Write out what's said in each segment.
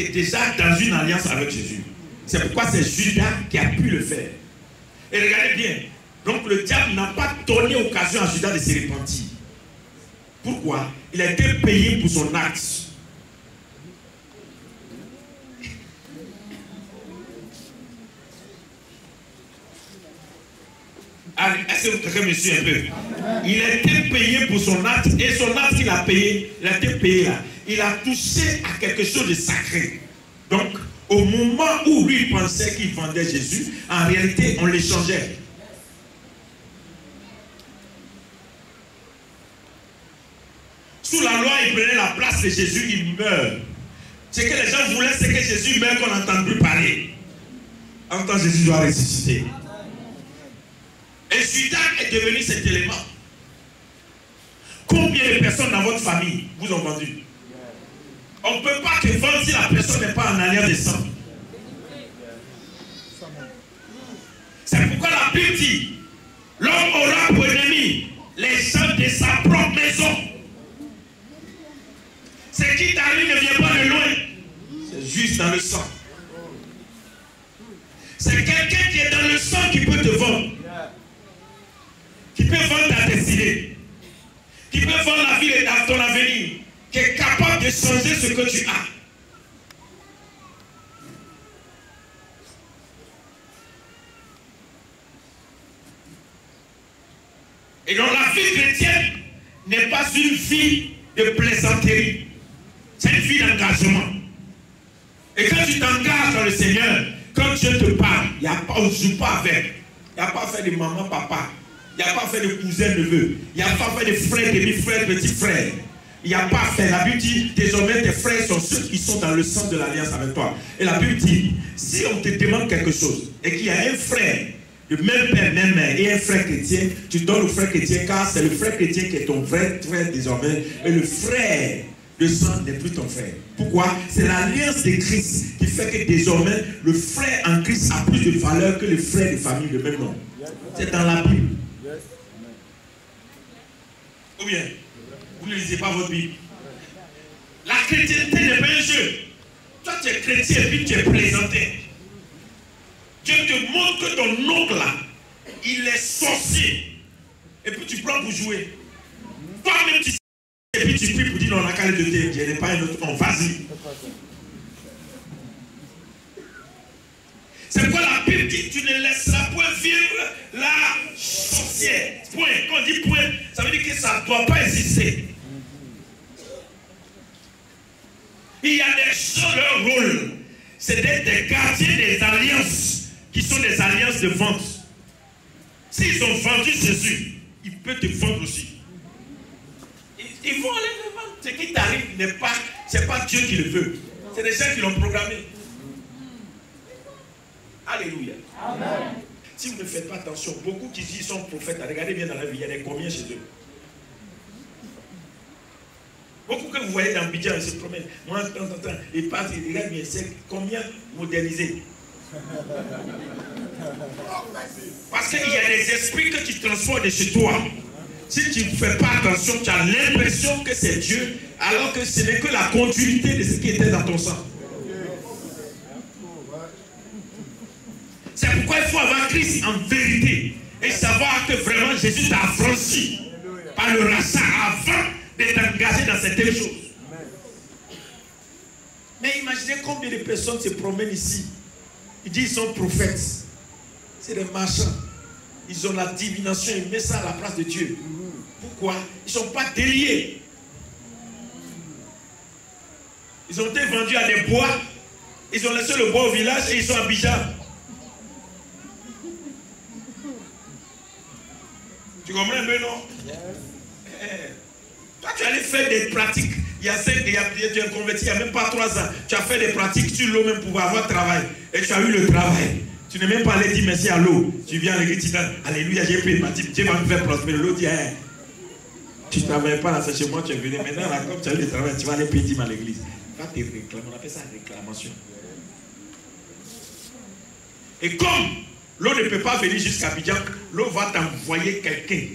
est déjà dans une alliance avec Jésus. C'est pourquoi c'est Judas qui a pu le faire. Et regardez bien, donc le diable n'a pas donné occasion à Judas de se repentir. Pourquoi? Il a été payé pour son acte. Est-ce que quelqu'un me suit un peu? Il a été payé pour son acte et son acte qu'il a payé, il a été payé là. Il a touché à quelque chose de sacré. Donc, au moment où lui pensait qu'il vendait Jésus, en réalité, on l'échangeait. Sous la loi, il prenait la place de Jésus, il meurt. Ce que les gens voulaient, c'est que Jésus meure, qu'on n'entende plus parler. En temps, Jésus doit ressusciter. Et Judas est devenu cet élément. Combien de personnes dans votre famille vous ont vendu? On ne peut pas te vendre si la personne n'est pas en alliance de sang. C'est pourquoi la Bible dit l'homme aura pour ennemi les gens de sa propre maison. Ce qui t'arrive ne vient pas de loin. C'est juste dans le sang. C'est quelqu'un qui est dans le sang qui peut te vendre qui peut vendre ta destinée, qui peut vendre la vie de ton avenir, capable de changer ce que tu as. Et donc la vie chrétienne n'est pas une vie de plaisanterie, c'est une vie d'engagement. Et quand tu t'engages dans le Seigneur, quand Dieu te parle, il n'y a pas, on ne joue pas avec. Il n'y a pas fait de maman, papa. Il n'y a pas fait de cousin, neveu. Il n'y a pas fait de frère, demi-frère, petit frère. Il n'y a pas fait. La Bible dit, désormais tes frères sont ceux qui sont dans le sang de l'alliance avec toi. Et la Bible dit, si on te demande quelque chose et qu'il y a un frère, le même père, même mère et un frère chrétien, tu donnes au frère chrétien car c'est le frère chrétien qui est ton vrai frère désormais. Et le frère de sang n'est plus ton frère. Pourquoi? C'est l'alliance de Christ qui fait que désormais le frère en Christ a plus de valeur que le frère de famille de même nom. C'est dans la Bible. Ou bien, vous ne lisez pas votre Bible. La chrétienté n'est pas un jeu. Toi, tu es chrétien et puis tu es présenté. Dieu te montre que ton oncle là, il est sorcier. Et puis tu prends pour jouer. Toi-même, tu sais. Et puis tu pries pour dire non, la calé de Dieu, je n'ai pas un autre nom. Vas-y. C'est pourquoi la Bible dit tu ne laisseras point vivre la Point. Quand on dit point, ça veut dire que ça ne doit pas exister. Il y a des gens, leur rôle, c'est d'être des gardiens des alliances qui sont des alliances de vente. S'ils ont vendu Jésus, ils peuvent te vendre aussi. Ils, vont aller le vendre. Ce qui t'arrive n'est pas, c'est pas Dieu qui le veut. C'est des gens qui l'ont programmé. Alléluia. Si vous ne faites pas attention, beaucoup qui disent sont prophètes, regardez bien dans la vie, il y en a combien chez eux? Beaucoup que vous voyez dans Bidjan, ils se promènent. Moi, de temps en temps, ils passent, ils regardent bien, c'est combien modernisé Parce qu'il y a des esprits que tu transformes de chez toi. Si tu ne fais pas attention, tu as l'impression que c'est Dieu, alors que ce n'est que la continuité de ce qui était dans ton sang. C'est pourquoi il faut avoir Christ en vérité et savoir que vraiment Jésus t'a franchi par le rachat avant d'être engagé dans certaines choses. Mais imaginez combien de personnes se promènent ici. Ils disent qu'ils sont prophètes. C'est des marchands. Ils ont la divination, ils mettent ça à la place de Dieu. Pourquoi? Ils ne sont pas déliés. Ils ont été vendus à des bois. Ils ont laissé le bois au village et ils sont à Bijan. Tu comprends un peu, non? Eh, Toi, tu allais faire des pratiques. Il y a cinq, il y a, tu es converti il n'y a même pas trois ans. Tu as fait des pratiques sur l'eau même pour avoir travail. Et tu as eu le travail. Tu n'es même pas allé dire merci à l'eau. Tu viens à l'église, tu dis Alléluia, j'ai pris ma Dieu va me faire prospérer. L'eau dit hein, Tu ne travailles pas là, c'est chez moi, tu es venu. Maintenant, là, comme tu as eu le travail, tu vas aller payer à l'église. Va te réclamer. On appelle ça réclamation. Et comme L'eau ne peut pas venir jusqu'à Bidjan. L'eau va t'envoyer quelqu'un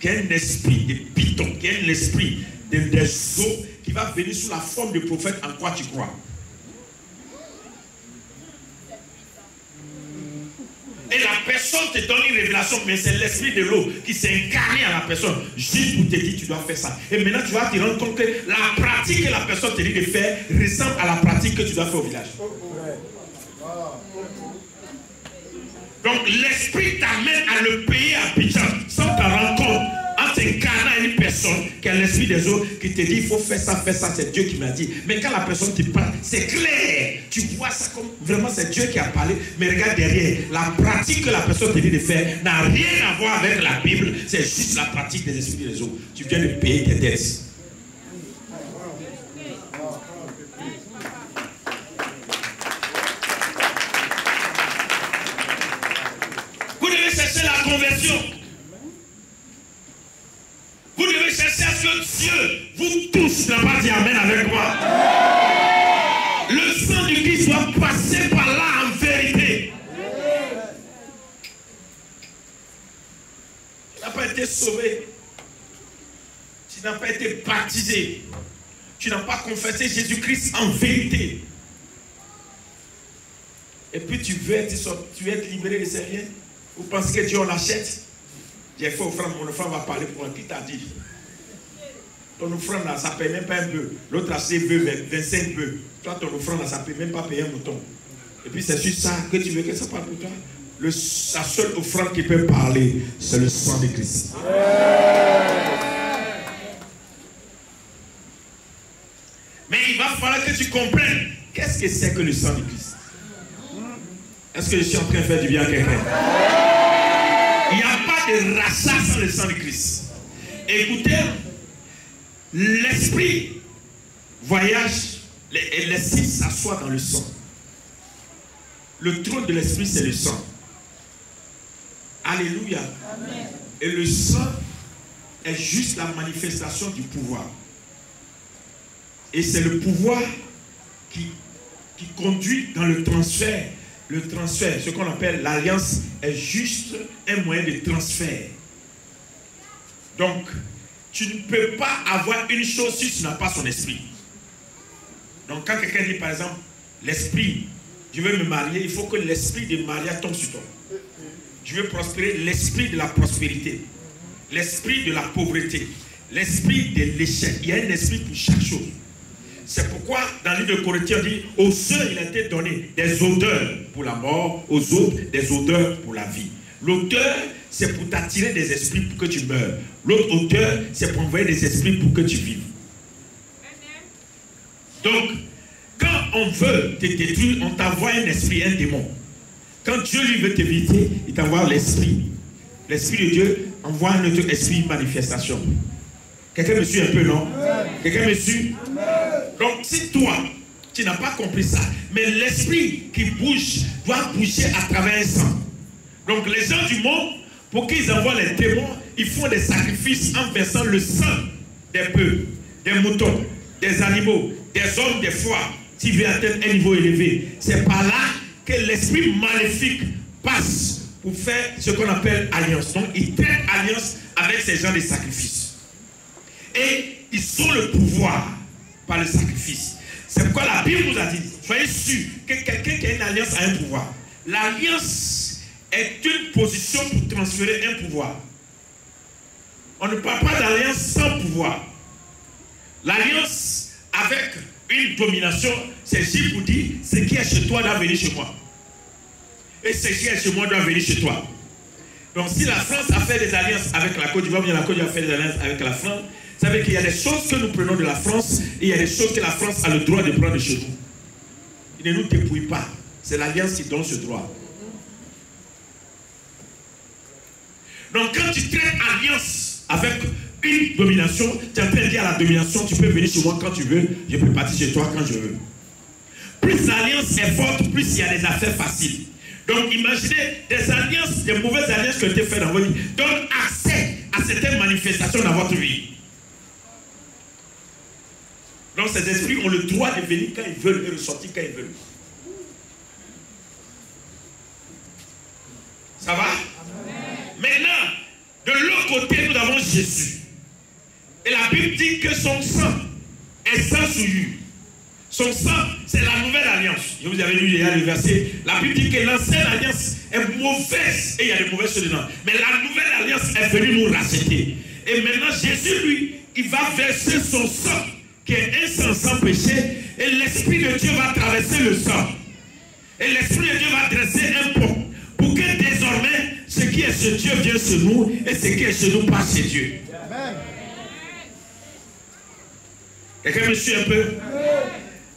qui a un esprit de piton, qui a un esprit des, des eaux qui va venir sous la forme de prophète, en quoi tu crois? Et la personne te donne une révélation, mais c'est l'esprit de l'eau qui s'est incarné à la personne, juste pour te dire tu dois faire ça. Et maintenant tu vas te rendre compte que la pratique que la personne te dit de faire ressemble à la pratique que tu dois faire au village. Donc l'esprit t'amène à le payer à Pichan sans te rendre compte en t'incarnant une personne qui a l'esprit des autres qui te dit il faut faire ça, faire ça, c'est Dieu qui m'a dit. Mais quand la personne te parle, c'est clair. Tu vois ça comme vraiment c'est Dieu qui a parlé. Mais regarde derrière, la pratique que la personne te dit de faire n'a rien à voir avec la Bible. C'est juste la pratique des esprits des autres. Tu viens de payer tes dettes. Vous devez chercher la conversion. Vous devez chercher à ce que Dieu vous tous pas dit Amen avec moi. Le sang du Christ doit passer par là en vérité. Tu n'as pas été sauvé. Tu n'as pas été baptisé. Tu n'as pas confessé Jésus-Christ en vérité. Et puis tu veux être, tu veux être libéré de ces rien. Vous pensez que Dieu l'achète J'ai fait offrande, mon offrande va parler pour un qui t'a dit. Ton offrande là, ça ne paye même pas un peu. L'autre a ses bœufs, 25 bœufs. Toi, ton offrande là, ça ne peut même pas payer un mouton. Et puis c'est sur ça que tu veux que ça parle pour toi. Le, la seule offrande qui peut parler, c'est le sang de Christ. Mais il va falloir que tu comprennes qu'est-ce que c'est que le sang de Christ. Est-ce que je suis en train de faire du bien à quelqu'un? Il n'y a pas de rachat sans le sang de Christ. Écoutez, l'esprit voyage et l'esprit s'assoit dans le sang. Le trône de l'esprit, c'est le sang. Alléluia. Et le sang est juste la manifestation du pouvoir. Et c'est le pouvoir qui, qui conduit dans le transfert le transfert, ce qu'on appelle l'alliance, est juste un moyen de transfert. Donc, tu ne peux pas avoir une chose si tu n'as pas son esprit. Donc, quand quelqu'un dit par exemple, l'esprit, je veux me marier, il faut que l'esprit de mariage tombe sur toi. Je veux prospérer, l'esprit de la prospérité, l'esprit de la pauvreté, l'esprit de l'échec. Il y a un esprit pour chaque chose. C'est pourquoi dans le livre de Corinthiens, on dit, aux ceux il a été donné des odeurs pour la mort, aux autres des odeurs pour la vie. L'auteur, c'est pour t'attirer des esprits pour que tu meurs. L'autre auteur, c'est pour envoyer des esprits pour que tu vives. Donc, quand on veut te détruire, on t'envoie un esprit, un démon. Quand Dieu lui veut t'éviter, il t'envoie l'esprit. L'esprit de Dieu envoie un autre esprit manifestation. Quelqu'un me suit un peu, non? Quelqu'un me suit? Donc, si toi, tu n'as pas compris ça, mais l'esprit qui bouge doit bouger à travers un sang. Donc, les gens du monde, pour qu'ils envoient les démons, ils font des sacrifices en versant le sang des bœufs, des moutons, des animaux, des hommes, des foies, qui veulent atteindre un niveau élevé. C'est par là que l'esprit maléfique passe pour faire ce qu'on appelle alliance. Donc, il traite alliance avec ces gens de sacrifices. Et ils ont le pouvoir par le sacrifice. C'est pourquoi la Bible nous a dit, soyez sûrs que quelqu'un qui a une alliance a un pouvoir. L'alliance est une position pour transférer un pouvoir. On ne parle pas d'alliance sans pouvoir. L'alliance avec une domination, c'est juste pour dire, ce qui est chez toi doit venir chez moi. Et ce qui est chez moi doit venir chez toi. Donc si la France a fait des alliances avec la Côte d'Ivoire, bien la Côte d'Ivoire a fait des alliances avec la France, ça veut dire qu'il y a des choses que nous prenons de la France et il y a des choses que la France a le droit de prendre de chez nous. Il ne nous dépouille pas. C'est l'alliance qui donne ce droit. Donc quand tu traites alliance avec une domination, tu es dire à la domination, tu peux venir chez moi quand tu veux, je peux partir chez toi quand je veux. Plus l'alliance est forte, plus il y a des affaires faciles. Donc imaginez des alliances, des mauvaises alliances qui ont été faites dans votre vie, donnent accès à certaines manifestations dans votre vie. Donc ces esprits ont le droit de venir quand ils veulent et ressortir quand ils veulent. Ça va? De l'autre côté, nous avons Jésus. Et la Bible dit que son sang est sans souillure. Son sang, c'est la nouvelle alliance. Vous avais lu déjà le verset. La Bible dit que l'ancienne alliance est mauvaise et il y a des mauvaises choses dedans. Mais la nouvelle alliance est venue nous racheter. Et maintenant, Jésus, lui, il va verser son sang, qui est un sang sans péché, et l'Esprit de Dieu va traverser le sang. Et l'Esprit de Dieu va dresser un pont pour que ce qui est chez Dieu vienne sur nous et ce qui est chez nous passe chez Dieu. Quelqu'un me suit un peu?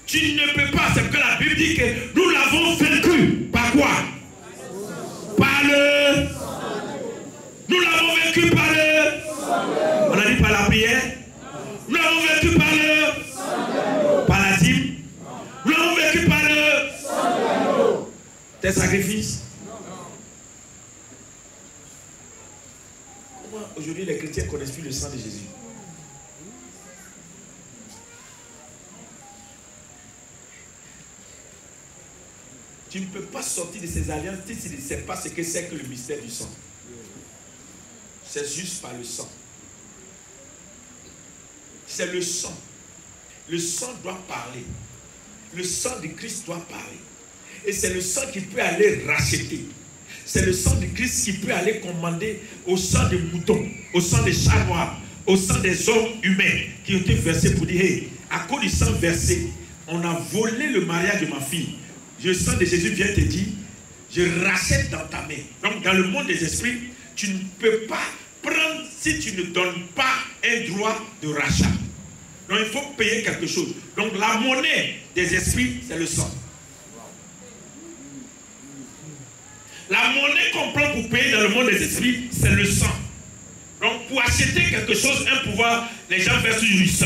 Tu ne peux pas, c'est que la Bible dit que nous l'avons vaincu. Par quoi? Par le... Nous l'avons vaincu par le... On a dit par la prière. Nous l'avons vaincu par le... Par la dîme. Nous l'avons vaincu par le... Tes sacrifices aujourd'hui les chrétiens connaissent plus le sang de Jésus Tu ne peux pas sortir de ces alliances si tu ne sais pas ce que c'est que le mystère du sang. C'est juste par le sang. C'est le sang. Le sang doit parler. Le sang de Christ doit parler. Et c'est le sang qui peut aller racheter. C'est le sang de Christ qui peut aller commander au sang des moutons, au sang des chats noirs, au sang des hommes humains qui ont été versés pour dire, hey, à cause du sang versé, on a volé le mariage de ma fille le sang de Jésus vient te dire, je rachète dans ta main. Donc dans le monde des esprits, tu ne peux pas prendre si tu ne donnes pas un droit de rachat. Donc il faut payer quelque chose. Donc la monnaie des esprits, c'est le sang. La monnaie qu'on prend pour payer dans le monde des esprits, c'est le sang. Donc pour acheter quelque chose, un pouvoir, les gens versent du sang.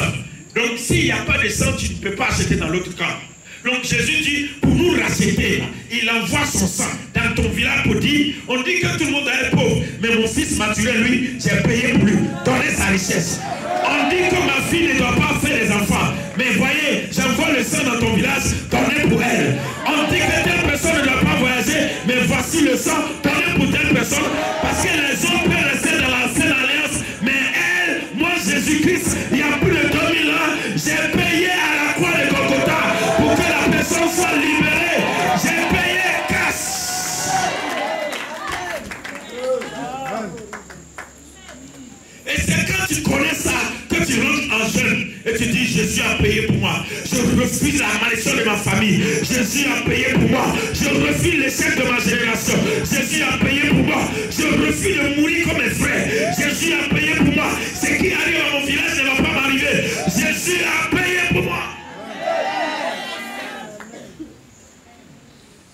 Donc s'il n'y a pas de sang, tu ne peux pas acheter dans l'autre camp. Donc Jésus dit, pour nous racheter, il envoie son sang dans ton village pour dire, on dit que tout le monde est pauvre, mais mon fils Mathieu, lui, j'ai payé pour lui, sa richesse. On dit que ma fille ne doit pas faire des enfants, mais voyez, j'envoie le sang dans ton village, mais voici le sang, donnez pour telle personne, parce que les hommes peuvent rester dans l'ancienne alliance, mais elle, moi Jésus-Christ, il y a plus de 2000 ans, j'ai payé à la croix de Golgotha pour que la personne soit libérée. J'ai payé casse. Et c'est quand tu connais ça que tu rentres en jeûne et tu dis Jésus a payé pour moi. Je refuse la ma famille. Jésus a payé pour moi. Je refuse l'échec de ma génération. Jésus a payé pour moi. Je refuse de mourir comme mes frères. Jésus a payé pour moi. Ce qui arrive à mon village ne va pas m'arriver. Jésus a payé pour moi.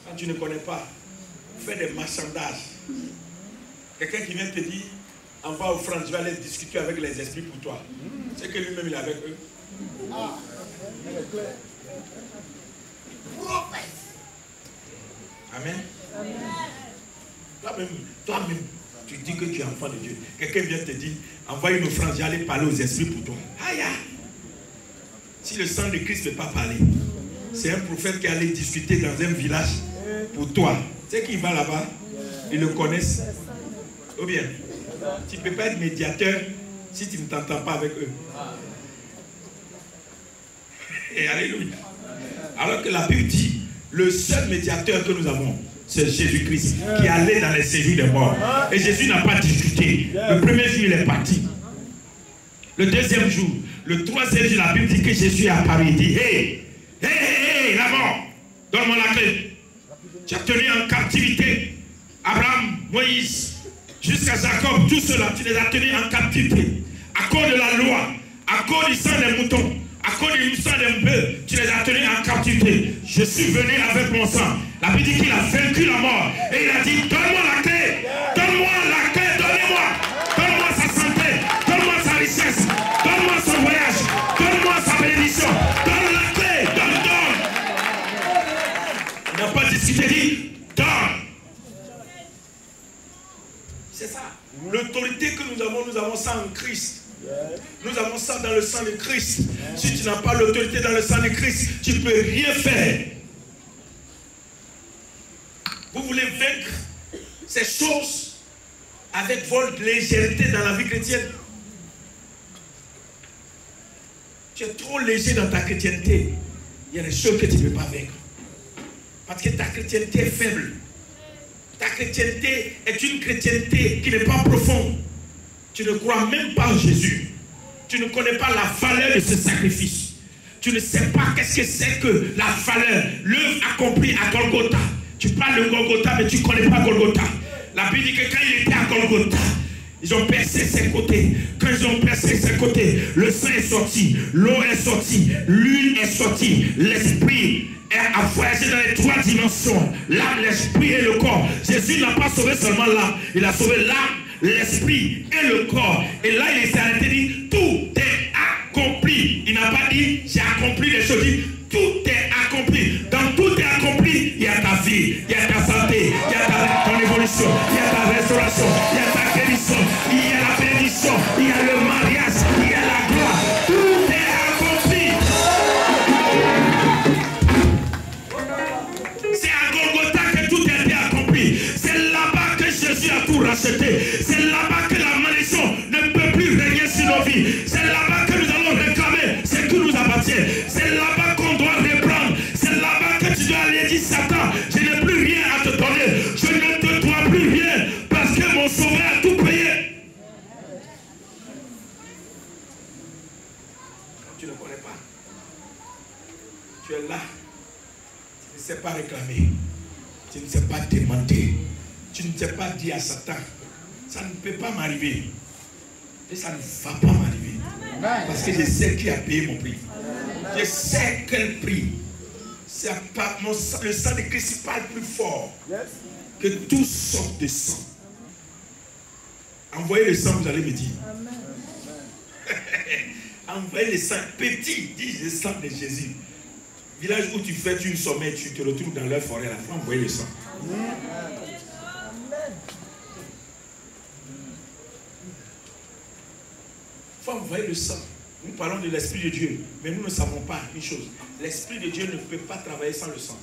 Quand tu ne connais pas, fais des marchandages. Quelqu'un qui vient te dire, envoie offrande, je vais aller discuter avec les esprits pour toi. C'est que lui-même il est avec eux. Amen. Toi-même, toi-même, tu dis que tu es enfant de Dieu. Quelqu'un vient te dire, envoie une offrande, aller parler aux esprits pour toi. Aïe, Si le sang de Christ ne peut pas parler, c'est un prophète qui allait discuter dans un village pour toi. Tu sais qui va là-bas? Ils le connaissent. Ou bien, tu ne peux pas être médiateur si tu ne t'entends pas avec eux. Et alléluia. Alors que la Bible dit, le seul médiateur que nous avons, c'est Jésus-Christ qui allait dans les séjours des morts. Et Jésus n'a pas discuté. Le premier jour, il est parti. Le deuxième jour, le troisième jour, la Bible dit que Jésus est apparu. Il dit, hé, hé, hé, hé, la mort, donne-moi la clé. Tu as tenu en captivité Abraham, Moïse, jusqu'à Jacob, tout cela, tu les as tenus en captivité. À cause de la loi, à cause du sang des moutons, à cause du sang des bœufs, tu les as tenus en captivité. Je suis venu avec mon sang. La Bible dit qu'il a vaincu la mort. Et il a dit, donne-moi la clé, donne-moi la clé, donnez-moi. Donne-moi sa santé, donne-moi sa richesse, donne-moi son voyage, donne-moi sa bénédiction, donne la clé, donne, donne. Il n'a pas discuté, dit, donne. C'est ça. L'autorité que nous avons, nous avons ça en Christ. Nous avons ça dans le sang de Christ. Si tu n'as pas l'autorité dans le sang de Christ, tu ne peux rien faire. Vous voulez vaincre ces choses avec votre légèreté dans la vie chrétienne? Tu es trop léger dans ta chrétienté. Il y a des choses que tu ne peux pas vaincre. Parce que ta chrétienté est faible. Ta chrétienté est une chrétienté qui n'est pas profonde. Tu ne crois même pas en Jésus. Tu ne connais pas la valeur de ce sacrifice. Tu ne sais pas qu'est-ce que c'est que la valeur, l'œuvre accomplie à Golgotha. Tu parles de Golgotha, mais tu ne connais pas Golgotha. La Bible dit que quand il était à Golgotha, ils ont percé ses côtés. Quand ils ont percé ses côtés, le sang est sorti, l'eau est sortie, l'huile est sortie, l'esprit a voyagé dans les trois dimensions. L'âme, l'esprit et le corps. Jésus n'a pas sauvé seulement l'âme, il a sauvé l'âme, l'esprit et le corps. Et là, il s'est arrêté, dit, tout est accompli. Il n'a pas dit, j'ai accompli les choses. Tout est accompli. C'est là-bas que la malédiction ne peut plus régner sur nos vies. C'est là-bas que nous allons réclamer ce qui nous appartient. C'est là-bas qu'on doit reprendre. C'est là-bas que tu dois aller dire Satan, je n'ai plus rien à te donner. Je ne te dois plus rien parce que mon sauveur a tout payé. Tu ne connais pas. Tu es là. Tu ne sais pas réclamer. Tu ne sais pas demander. Tu ne sais pas dire à Satan, ça ne peut pas m'arriver. Et ça ne va pas m'arriver. Parce que je sais qui a payé mon prix. Je sais quel prix. C'est le sang de Christ parle plus fort que tout sorte de sang. Envoyez le sang, vous allez me dire. Envoyez le sang petit, dis le sang de Jésus. Village où tu fais une sommet, tu te retrouves dans leur forêt, là, faut envoyer le sang. Envoyer le sang. Nous parlons de l'Esprit de Dieu, mais nous ne savons pas une chose. L'Esprit de Dieu ne peut pas travailler sans le sang.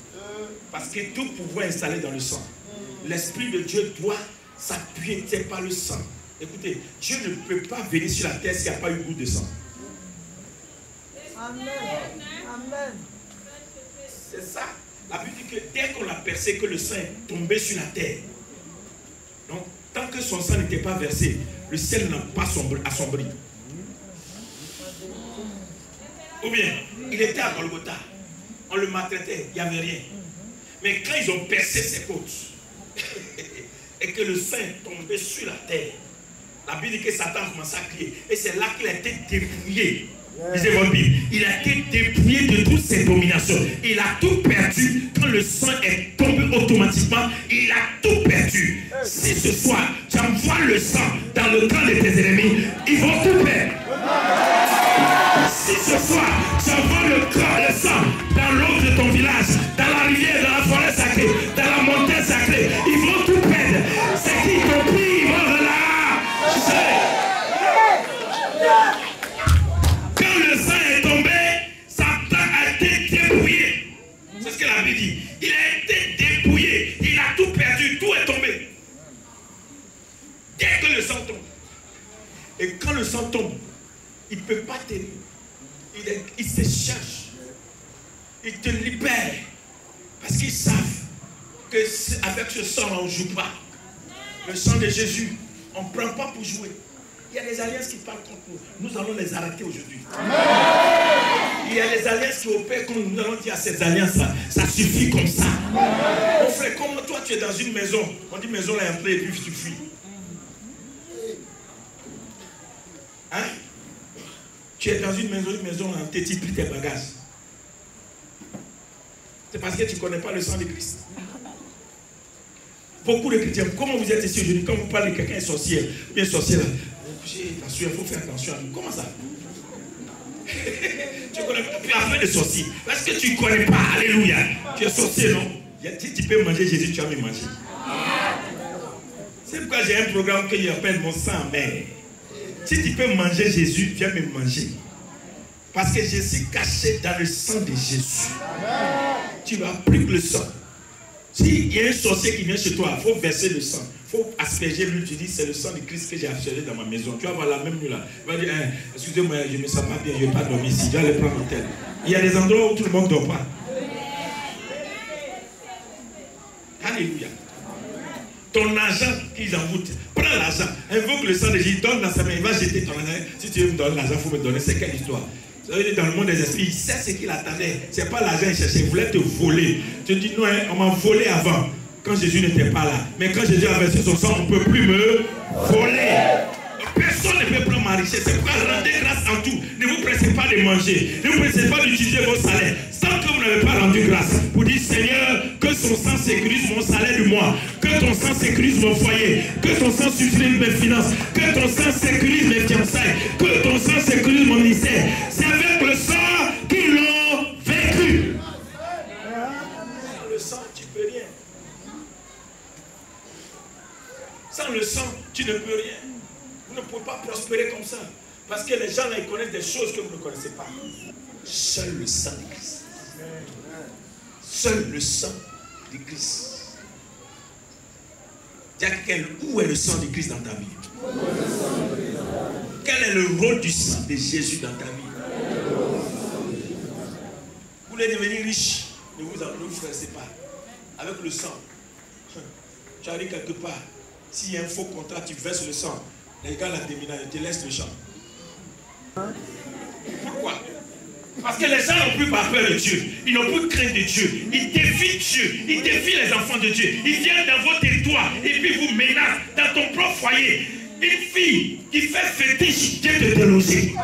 Parce que tout pouvoir est installé dans le sang. L'Esprit de Dieu doit s'appuyer c'est par le sang. Écoutez, Dieu ne peut pas venir sur la terre s'il n'y a pas eu goût de sang. Amen. Amen. C'est ça. La Bible dit que dès qu'on l'a percé, que le sang est tombé sur la terre. Donc, tant que son sang n'était pas versé, le ciel n'a pas sombri- assombri. Ou bien, il était à Golgotha. On le maltraitait, il n'y avait rien. Mais quand ils ont percé ses côtes, et que le sang est tombé sur la terre, la Bible dit que Satan a commencé à crier. Et c'est là qu'il a été dépouillé. Lisez votre Bible. Il a été dépouillé de toutes ses dominations. Il a tout perdu. Quand le sang est tombé automatiquement, il a tout perdu. Si ce soir, tu envoies le sang dans le camp de tes ennemis, ils vont tout perdre. Si ce soir, joue pas. Le sang de Jésus, on ne prend pas pour jouer. Il y a des alliances qui parlent contre nous. Nous allons les arrêter aujourd'hui. Il y a des alliances qui opèrent contre nous. Nous allons dire à ces alliances-là, ça suffit comme ça. Mon frère, comme toi, tu es dans une maison. On dit maison là, un peu, et puis tu fuis. Hein? Tu es dans une maison, une maison tête, tu plies tes bagages. C'est parce que tu ne connais pas le sang de Christ. Beaucoup de chrétiens, comment vous êtes ici aujourd'hui, quand vous parlez de quelqu'un sorcier, bien sorcier là, il faut faire attention à nous. Comment ça? Tu connais pas, puis affaire de sorcier. Parce que tu ne connais pas, alléluia. Tu es sorcier, non? Si tu peux manger Jésus, tu vas me manger. C'est pourquoi j'ai un programme que j'appelle mon sang mère. Si tu peux manger Jésus, viens me manger. Parce que je suis caché dans le sang de Jésus. Tu vas pris le sang. S'il y a un sorcier qui vient chez toi, il faut verser le sang. Il faut asperger l'huile. Tu dis, c'est le sang de Christ que j'ai aspergé dans ma maison. Tu vas voir la même nuit là. Il va dire, hein, excusez-moi, je ne me sens pas bien, je ne vais pas dormir ici. Je vais aller prendre l'hôtel. Il y a des endroits où tout le monde ne dort pas. Alléluia. Ton argent qu'ils envoûtent, prends l'argent, invoque le sang de Jésus, donne dans sa main, il va jeter ton argent. Si tu veux me donner l'argent, il faut me donner. C'est quelle histoire? Dans le monde des esprits, il sait ce qu'il attendait. Ce n'est pas l'argent qu'il cherchait, il voulait te voler. Tu dis non, hein, on m'a volé avant, quand Jésus n'était pas là. Mais quand Jésus a versé son sang, on ne peut plus me voler. Personne ne peut prendre ma richesse. C'est pourquoi rendez grâce en tout. Ne vous pressez pas de manger. Ne vous pressez pas d'utiliser vos salaires. Sans que vous n'avez pas rendu grâce. Vous dites, Seigneur, que son sang sécurise mon salaire du mois. Que ton sang sécurise mon foyer. Que ton sang sécurise mes finances. Que ton sang sécurise mes fiançailles. Que ton sang sécurise Parce que les gens là, ils connaissent des choses que vous ne connaissez pas. Seul le sang de Christ. Seul le sang de Christ. Où est le sang de Christ dans ta vie? Quel est le rôle du sang de Jésus dans ta vie? Vous voulez devenir riche, ne vous, ne vous pas. Avec le sang, tu arrives quelque part. S'il y a un faux contrat, tu verses le sang. Les gars, la terminale, ils te laissent le champ. Pourquoi? Parce que les gens n'ont plus pas peur de Dieu. Ils n'ont plus crainte de Dieu. Ils défient Dieu. Ils défient les enfants de Dieu. Ils viennent dans vos territoires et puis vous menacent dans ton propre foyer. Une fille qui fait fétiche vient de déloger.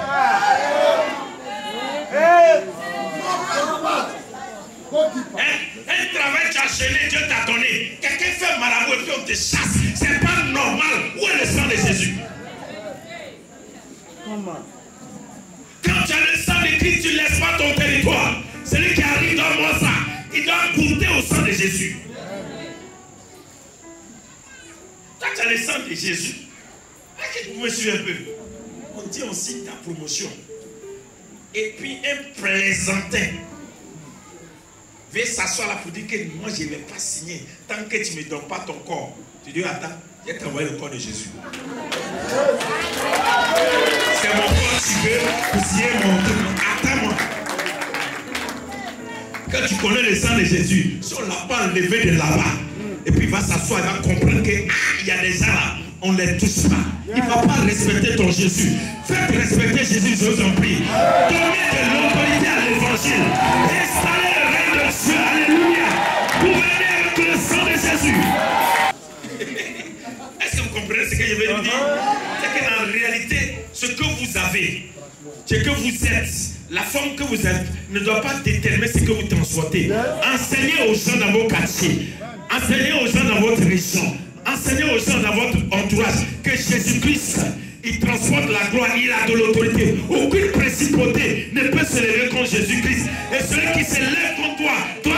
Un, travail tu as gêné, Dieu t'a donné. Quelqu'un fait marabout et puis on te chasse. C'est pas normal. Où est le sang de Jésus? Quand tu as le sang de Christ, tu ne laisses pas ton territoire. Celui qui arrive dans moi ça, il doit goûter au sang de Jésus. Quand tu as le sang de Jésus, que me suivez un peu? On dit aussi ta promotion. Et puis un plaisantin Viens s'asseoir là pour dire que moi je ne vais pas signer tant que tu ne me donnes pas ton corps. Tu dis, attends, je vais t'envoyer le corps de Jésus. C'est mon corps, tu veux pour signer mon truc. Attends-moi. Quand tu connais le sang de Jésus, si on l'a pas enlevé de là-bas, et puis il va s'asseoir, il va comprendre qu'il ah, y a des gens là, on ne les touche pas. Il ne va pas respecter ton Jésus. Faites respecter Jésus, je vous en prie. Donnez de l'autorité à l'évangile. comprenez ce que je veux dire? C'est qu'en réalité, ce que vous avez, ce que vous êtes, la forme que vous êtes, ne doit pas déterminer ce que vous transportez. Enseignez aux gens dans vos quartiers, enseignez aux gens dans votre région, enseignez aux gens dans votre entourage que Jésus-Christ, il transporte la gloire, il a de l'autorité. Aucune principauté ne peut se lever contre Jésus-Christ. Et celui qui se lève contre toi, toi